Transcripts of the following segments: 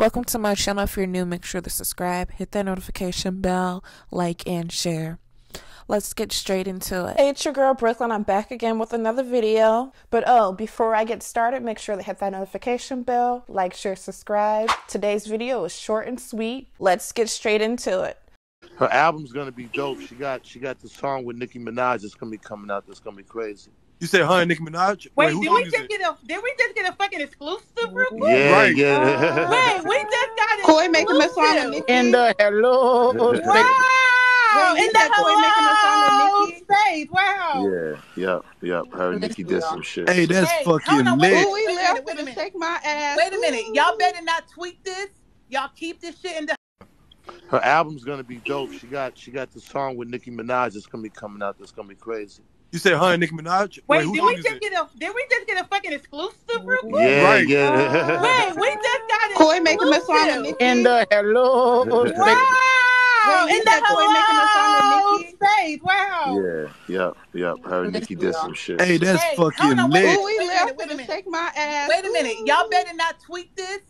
Welcome to my channel. If you're new, make sure to subscribe, hit that notification bell, like, and share. Let's get straight into it. Hey, it's your girl Brooklyn. I'm back again with another video. But oh, before I get started, make sure to hit that notification bell, like, share, subscribe. Today's video is short and sweet. Let's get straight into it. Her album's gonna be dope. She got she got the song with Nicki Minaj that's gonna be coming out. That's gonna be crazy. You said her and Nicki Minaj? Wait, who did we just it? get a did we just get a fucking exclusive real quick? Yeah, Right. yeah. Wait, we just got making a song with Nicki. In the hello. Wow! Wait, you In the said Coi making a song with hello Nicki? space. Wow. yeah, yep, yep. Her and Nicki did some shit. Hey, that's Hey, fucking on, wait, lit. Ooh, we Wait a left minute, wait a minute. shake my ass. Wait a minute. Ooh. Y'all better not tweet this. Y'all keep this shit in the Her album's gonna be dope. She got she got the song with Nicki Minaj that's gonna be coming out. That's gonna be crazy. You said her and Nicki Minaj? Wait, who did we just it? get a did we just get a fucking exclusive real quick? Yeah, Right. yeah. Wait, we just got it. Coi making a song with exclusive. Nicki. In the hello. Wow! Wait, you In the said Coi making a song with hello Nicki? Wow. yeah, yep, yep. Her and Nicki did some shit. Hey, that's Hey, fucking on, wait. lit. Ooh, we Wait a left minute, wait a minute. shake my ass. Wait a minute. Ooh. Y'all better not tweet this.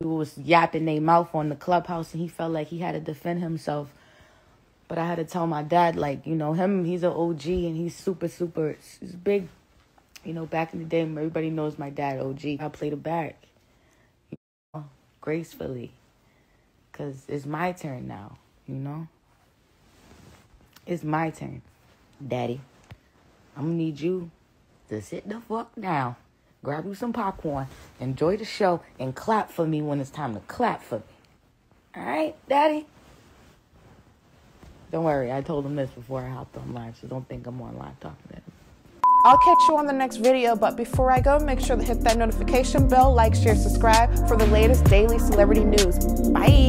He was yapping their mouth on the clubhouse and he felt like he had to defend himself. But I had to tell my dad, like, you know, him, he's an OG and he's super, super, he's big. You know, back in the day, everybody knows my dad, OG. I played it back, you know, gracefully. Because it's my turn now, you know? It's my turn, daddy. I'm to need you to sit the fuck down, grab you some popcorn, enjoy the show, and clap for me when it's time to clap for me. All right, Daddy? Don't worry, I told him this before I hopped on live, so don't think I'm on live talking to him. I'll catch you on the next video, but before I go, make sure to hit that notification bell, like, share, subscribe for the latest daily celebrity news. Bye.